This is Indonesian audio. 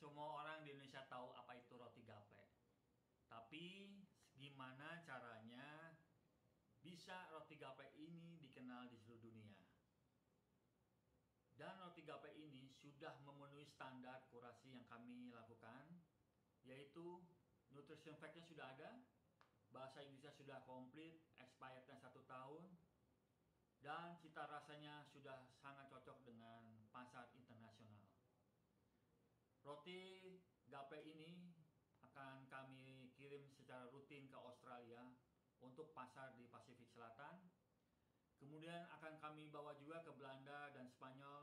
Semua orang di Indonesia tahu apa itu roti gaplek. Tapi gimana caranya bisa roti gaplek ini dikenal di seluruh dunia? Dan roti gaplek ini sudah memenuhi standar kurasi yang kami lakukan, yaitu nutrition fact-nya sudah ada, bahasa Inggrisnya sudah komplit, expirednya satu tahun, dan cita rasanya sudah sangat Roti gape ini akan kami kirim secara rutin ke Australia untuk pasar di Pasifik Selatan. Kemudian akan kami bawa juga ke Belanda dan Spanyol